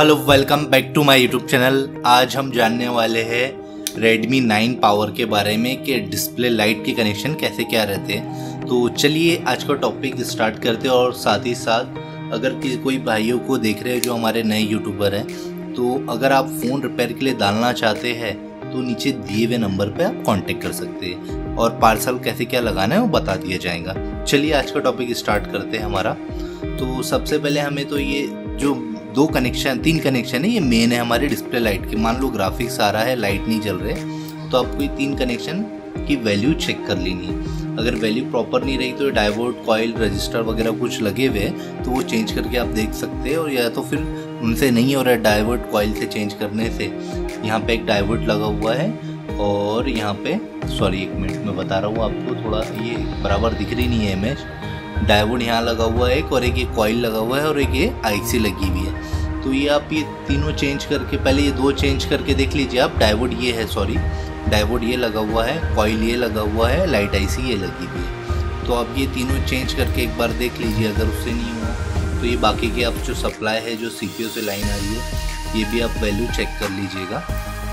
Hello welcome back to my YouTube channel आज हम जानने वाले हैं Redmi 9 पावर के बारे में कि डिस्प्ले लाइट के कनेक्शन कैसे क्या रहते हैं। तो चलिए आज का टॉपिक स्टार्ट करते हैं और साथ ही साथ अगर किसी कोई भाइयों को देख रहे हैं जो हमारे नए यूट्यूबर हैं तो अगर आप फ़ोन रिपेयर के लिए डालना चाहते हैं तो नीचे दिए हुए नंबर पर आप कॉन्टेक्ट कर सकते हैं और पार्सल कैसे क्या लगाना है वो बता दिया जाएगा। चलिए आज का टॉपिक स्टार्ट करते हैं हमारा। तो सबसे पहले हमें तो ये जो दो कनेक्शन तीन कनेक्शन है, ये मेन है हमारे डिस्प्ले लाइट के। मान लो ग्राफिक्स आ रहा है लाइट नहीं जल रहे तो आपको ये तीन कनेक्शन की वैल्यू चेक कर लेनी है। अगर वैल्यू प्रॉपर नहीं रही तो डाइवर्ट कॉइल रजिस्टर वगैरह कुछ लगे हुए हैं तो वो चेंज करके आप देख सकते हैं, और या तो फिर उनसे नहीं हो रहा है डाइवर्ट कॉइल से चेंज करने से। यहाँ पे एक डाइवर्ट लगा हुआ है, और यहाँ पे सॉरी एक मिनट में बता रहा हूँ आपको, थोड़ा ये बराबर दिख रही नहीं है इमेज डायवोड यहाँ लगा हुआ है, एक और एक ये कॉइल लगा हुआ है और एक ये आईसी लगी हुई है। तो ये आप ये तीनों चेंज करके, पहले ये दो चेंज करके देख लीजिए आप। डायवोड ये है सॉरी डायवोड ये लगा हुआ है कॉइल ये लगा हुआ है लाइट आईसी ये लगी हुई है। तो आप ये तीनों चेंज करके एक बार देख लीजिए, अगर उससे नहीं हुआ तो ये बाकी के आप जो सप्लाई है, जो सी से लाइन आ रही है, ये भी आप वैल्यू चेक कर लीजिएगा।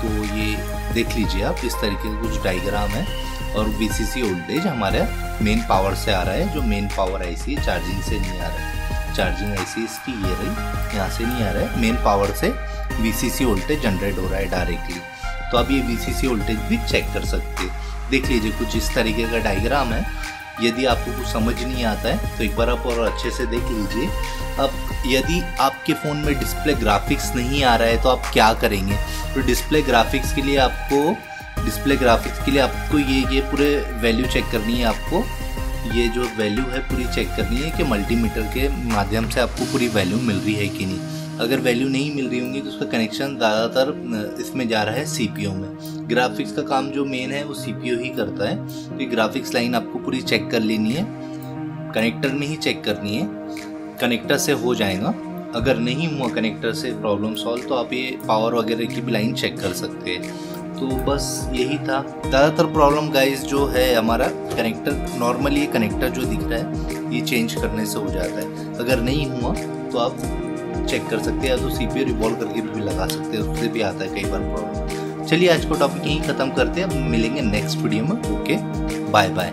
तो ये देख लीजिए आप, इस तरीके से कुछ डायग्राम है और वी वोल्टेज हमारे मेन पावर से आ रहा है, जो मेन पावर आईसी चार्जिंग से नहीं आ रहा है। चार्जिंग आईसी इसकी ये रही, यहाँ से नहीं आ रहा है। मेन पावर से वीसीसी वोल्टेज जनरेट हो रहा है डायरेक्टली तो आप ये वीसीसी वोल्टेज भी चेक कर सकते देख लीजिए कुछ इस तरीके का डायग्राम है। यदि आपको कुछ समझ नहीं आता है तो एक बार आप और अच्छे से देख लीजिए। अब यदि आपके फ़ोन में डिस्प्ले ग्राफिक्स नहीं आ रहा है तो आप क्या करेंगे? तो डिस्प्ले ग्राफिक्स के लिए आपको, डिस्प्ले ग्राफिक्स के लिए आपको ये ये पूरे वैल्यू चेक करनी है आपको। ये जो वैल्यू है, पूरी चेक करनी है कि मल्टीमीटर के माध्यम से आपको पूरी वैल्यू मिल रही है कि नहीं। अगर वैल्यू नहीं मिल रही होंगी तो उसका कनेक्शन ज़्यादातर इसमें जा रहा है सी में। ग्राफिक्स का काम जो मेन है, वो सी ही करता है। तो ग्राफिक्स लाइन आपको पूरी चेक कर लेनी है। कनेक्टर में ही चेक करनी है। कनेक्टर से हो जाएगा। अगर नहीं हुआ कनेक्टर से प्रॉब्लम सॉल्व तो आप ये पावर वगैरह की भी लाइन चेक कर सकते हैं। तो बस यही था। ज़्यादातर प्रॉब्लम गाइस जो है हमारा कनेक्टर नॉर्मली ये कनेक्टर जो दिख रहा है, ये चेंज करने से हो जाता है। अगर नहीं हुआ तो आप चेक कर सकते हैं, या तो सी पी रिवॉल्व करके भी लगा सकते हैं, उससे भी आता है कई बार प्रॉब्लम चलिए आज को टॉपिक यहीं ख़त्म करते हैं मिलेंगे नेक्स्ट वीडियो में ओके बाय बाय